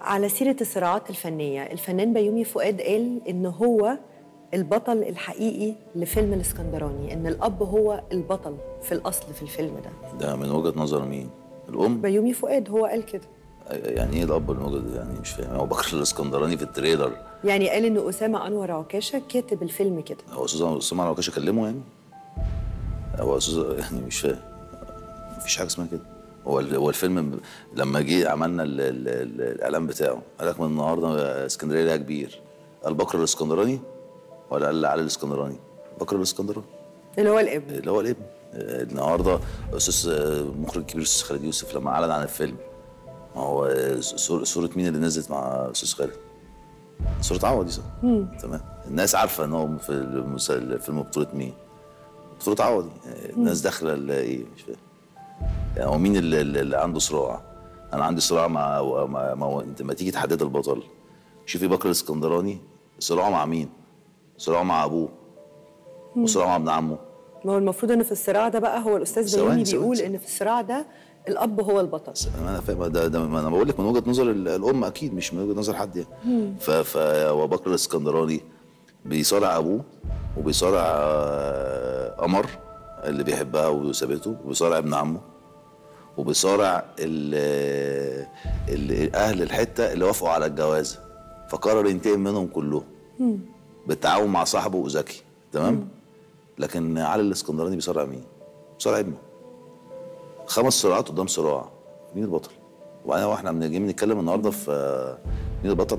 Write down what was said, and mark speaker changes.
Speaker 1: على سيرة الصراعات الفنية. الفنان بيومي فؤاد قال إن هو البطل الحقيقي لفيلم الإسكندراني إن الأب هو البطل في الأصل في الفيلم ده.
Speaker 2: ده من وجهة نظر مين؟ الأم؟
Speaker 1: بيومي فؤاد هو قال كده.
Speaker 2: يعني إيه الأب وجهه يعني مش فاهم. هو بكر الإسكندراني في التريلر.
Speaker 1: يعني قال إن أسامة أنور عكاشة كاتب الفيلم كده.
Speaker 2: هو أستاذ أسامة على وكاش كلمه يعني؟ هو أستاذ يعني مش فاهم. مفيش حاجة اسمها كده. هو هو الفيلم لما جه عملنا ال ال ال الإعلان بتاعه قال لك من النهارده اسكندرية ليها كبير. قال بكر الاسكندراني ولا قال علي الاسكندراني؟ بكر الاسكندراني.
Speaker 1: اللي هو الابن
Speaker 2: اللي هو الابن النهارده أستاذ مخرج كبير أستاذ خالد يوسف لما أعلن عن الفيلم ما هو صور- صورة مين اللي نزلت مع أستاذ خالد؟ صورة عوضي صح؟ تمام. الناس عارفة إن هو في الفيلم بطولة مين؟ بطولة عوضي الناس داخلة إيه مش فاهم. يعني مين اللي, اللي عنده صراع؟ أنا عندي صراع مع مع, مع أنت لما تيجي تحدد البطل. شوفي بكر الإسكندراني صراعه مع مين؟ صراعه مع أبوه وصراعه مع ابن عمه.
Speaker 1: ما هو المفروض إن في الصراع ده بقى هو بيومي
Speaker 2: ثواني،
Speaker 1: بيقول. إن في الصراع ده الأب هو البطل.
Speaker 2: ما أنا فاهم ده, ده ما أنا بقول لك من وجهة نظر ال- الأم أكيد مش من وجهة نظر حد يعني. ف ف هو بكر الإسكندراني بيصارع أبوه وبيصارع آه، قمر اللي بيحبها وسابته وبيصارع ابن عمه. وبيصارع أهل الحتة اللي وافقوا على الجواز فقرر ينتقم منهم كلهم بالتعاون مع صاحبه زكي تمام لكن علي الإسكندراني بيصارع مين؟ بيصارع ابنه خمس صراعات قدام صراع مين البطل؟ وأنا وإحنا بنيجي بنتكلم النهارده في مين البطل؟